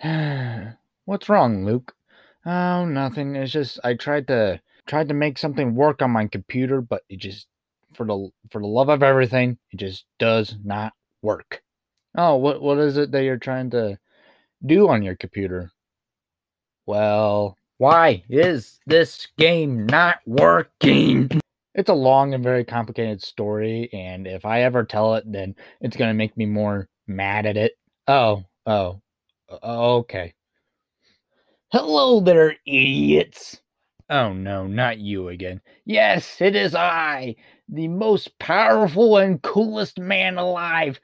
What's wrong, Luke? Oh, nothing. It's just I tried to tried to make something work on my computer, but it just for the for the love of everything, it just does not work. Oh, what what is it that you're trying to do on your computer? Well, Why is this game not working? it's a long and very complicated story, and if I ever tell it, then it's gonna make me more mad at it. Oh, oh, Oh, okay. Hello there, idiots. Oh no, not you again. Yes, it is I, the most powerful and coolest man alive,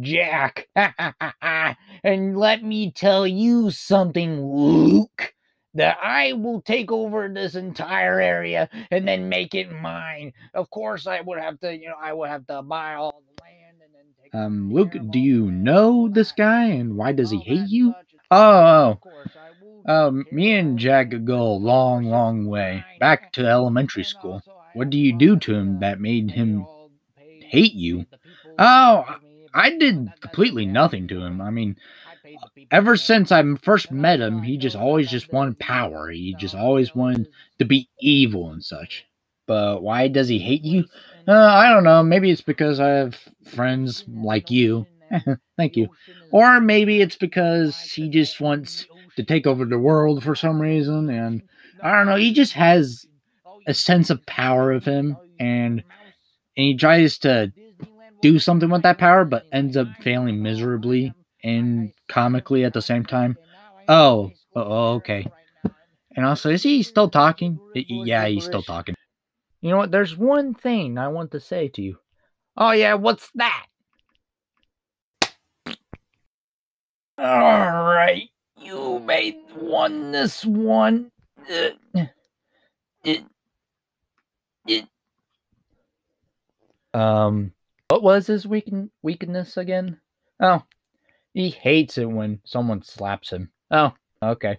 Jack. and let me tell you something, Luke, that I will take over this entire area and then make it mine. Of course, I would have to, you know, I would have to buy all the land and then take Um, Luke, do you know this guy and why does he hate you? Oh, Of course, I will oh, um, me and Jack go a long, long way, back to elementary school. What do you do to him that made him hate you? Oh, that give me I did completely nothing to him. I mean, I paid the people ever since I first met him, he just always just wanted power. He just always wanted to be evil and such. But why does he hate you? Uh, I don't know. Maybe it's because I have friends like you. Thank you. Or maybe it's because he just wants to take over the world for some reason. And. I don't know. He just has a sense of power of him, and and he tries to do something with that power, but ends up failing miserably and comically at the same time. Oh, oh, okay. And also, is he still talking? Yeah, he's still talking. You know what? There's one thing I want to say to you. Oh yeah, what's that? All right, you made one this one. Uh, it, it, Um, what was his weaken weakness again? Oh, he hates it when someone slaps him. Oh, okay.